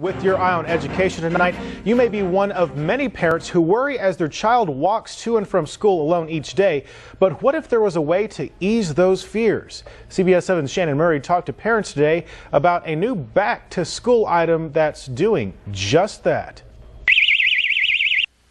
With your eye on education tonight, you may be one of many parents who worry as their child walks to and from school alone each day. But what if there was a way to ease those fears? CBS 7's Shannon Murray talked to parents today about a new back to school item that's doing just that.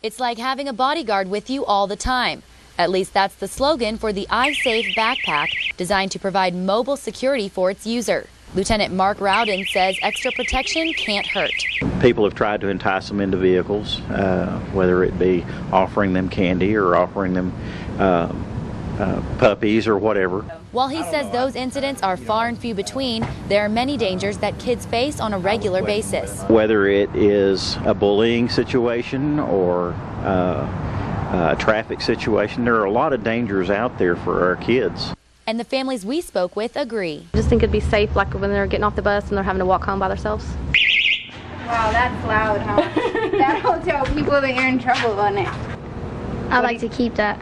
It's like having a bodyguard with you all the time. At least that's the slogan for the iSafe backpack, designed to provide mobile security for its user. Lieutenant Mark Rowden says extra protection can't hurt. People have tried to entice them into vehicles, uh, whether it be offering them candy or offering them uh, uh, puppies or whatever. While he says those incidents are far and few between, there are many dangers that kids face on a regular basis. Whether it is a bullying situation or uh, a traffic situation, there are a lot of dangers out there for our kids and the families we spoke with agree. I just think it'd be safe, like when they're getting off the bus and they're having to walk home by themselves. Wow, that's loud, huh? That'll tell people that you're in trouble on it. I like to keep that.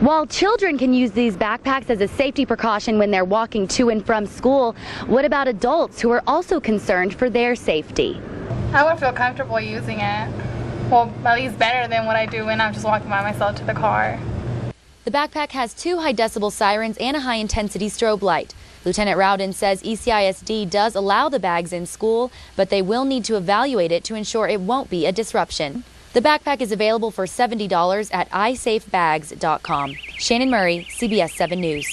While children can use these backpacks as a safety precaution when they're walking to and from school, what about adults who are also concerned for their safety? I would feel comfortable using it. Well, at least better than what I do when I'm just walking by myself to the car. The backpack has two high decibel sirens and a high intensity strobe light. Lieutenant Rowden says ECISD does allow the bags in school, but they will need to evaluate it to ensure it won't be a disruption. The backpack is available for $70 at isafebags.com. Shannon Murray, CBS 7 News.